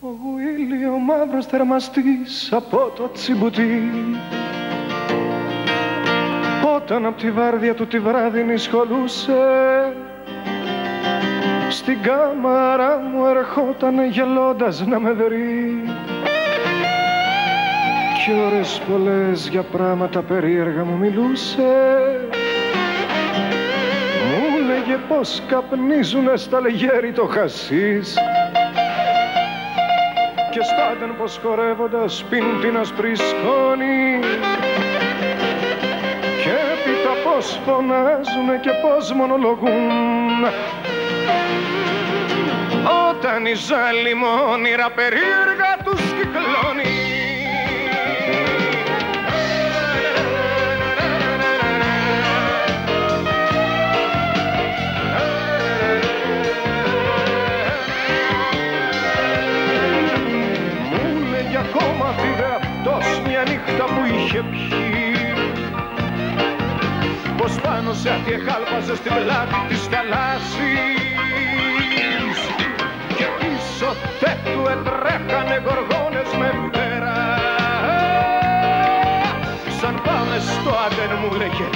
Ο Γουίλι ο μαύρος θερμαστής από το τσιμπουτί. Όταν απ' τη βάρδια του τη βράδυ σχολούσε Στην κάμαρα μου ερχόταν γελώντας να με βρει Κι ώρες πολλές για πράγματα περίεργα μου μιλούσε. Μου λέγε πως καπνίζουνε στα λεγέρι το χασίς και στάτεν πως χορεύοντας πίνουν την ασπρή σκόνη. Και έπειτα πως φωνάζουνε και πως μονολογούν. Όταν η ζάλη μόνιρα περίεργα τους κυκλώνει που είχε πιει. Πως πάνω σε αυτή εχάλπαζε στην πλάτη της θαλάσσης. Και πίσω τέτου ετρέχανε γοργόνες με πέρα σαν πάμε στο άντεν μου λέγε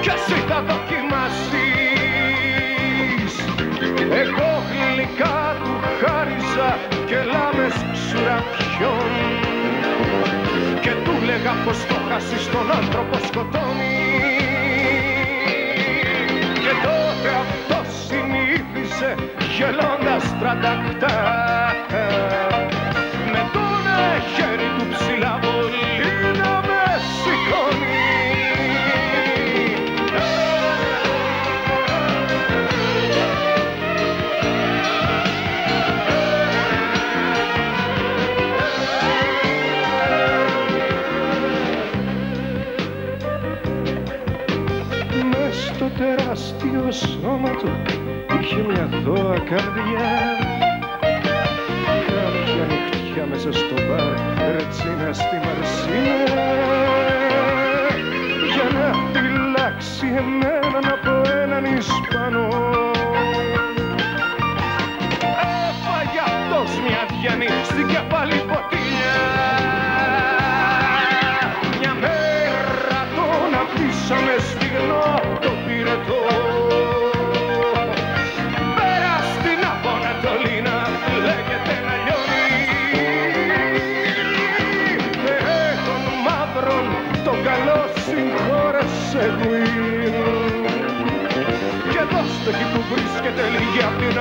κι εσύ θα δοκιμάσεις και του λέγα πως το χάσει τον άνθρωπο σκοτώνει. Και τότε αυτός συνήθιζε γελώντας τραντακτά τεράστιο σώμα του είχε μια δώα καρδιά. Κάποια νυχτιά μέσα στο μπαρ ρετσίνα στη Μαρσίνα. Για να φυλάξει εμέναν από έναν Ισπανό συγχώρεσε Γκουίλ και δώστε εκεί που βρίσκεται λίγη απ' την